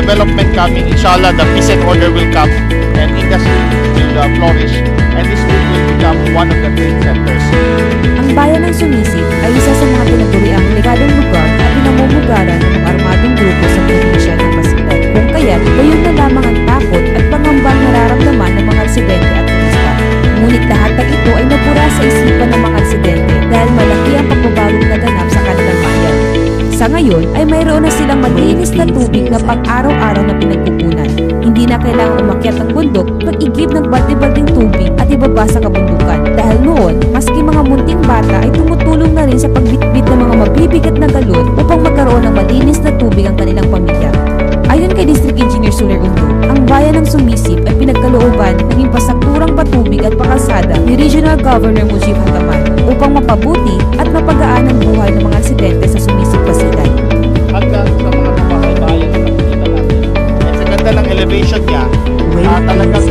development coming, inshallah, the peace and order will come and industry will uh, flourish and this will, become one of the trade centers. Ang bayan ng Sumisip ay isa sa mga tinaguriang legalong lugar at pinamumugaran ng armadong grupo sa probinsya ng Basilan. Kung kaya't gayon na lamang ang takot at pangambang nararamdaman ng mga residente at turista. Ngunit lahat ng ito ay nabura sa isipan ng mga residente dahil malaki ang pagbabagong naganap sa kanilang bayan. Sa ngayon ay na na tubig na pang-araw-araw na pinagkukunan. Hindi na kailangang umakyat ng bundok, mag-igib ng balde-balding tubig at ibaba sa kabundukan. Dahil noon, maski mga munting bata ay tumutulong na rin sa pagbitbit ng mga mabibigat na galon upang magkaroon ng malinis na tubig ang kanilang pamilya. Ayon kay District Engineer Suler Undo, ang bayan ng Sumisip ay pinagkalooban ng impasakturang patubig at pakalsada ni Regional Governor Mujib Hataman upang mapabuti at mapagaan ang buhay ng mga residente sa Sumisip, Basilan. Elevation niya, uh, talagang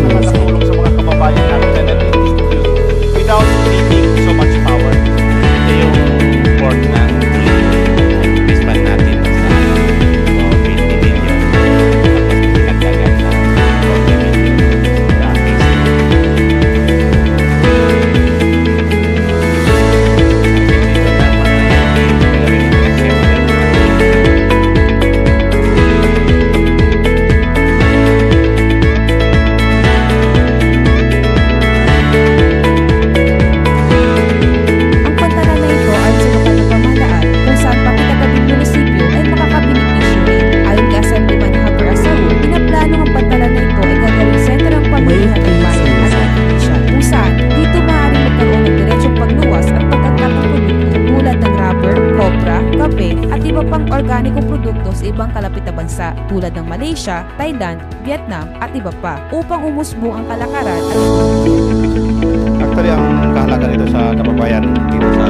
produkto sa ibang kalapit na bansa tulad ng Malaysia, Thailand, Vietnam at iba pa upang umusbong ang kalakaran at Actually, ang kahalaga nito sa kababayan dito sa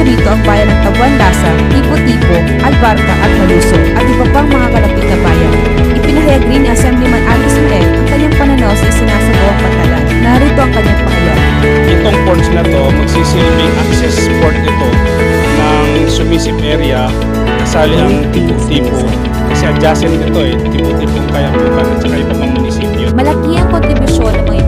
makakabenepisyo rito ang bayan ng Tabuan Lasa, Tipo-Tipo, Albarca at Malusog at iba pang mga kalapit na bayan. Ipinahayag rin ni Assemblyman Alice Mel ang kanyang pananaw sa isinasagawang pantalan. Narito ang kanyang pahayag. itong ports na to magsisilbing access port ito ng Sumisip area kasali ang tipo-tipo kasi adjacent ito eh tipo-tipong kayabukan at saka iba pang munisipyo Malaki ang kontribusyon ng mga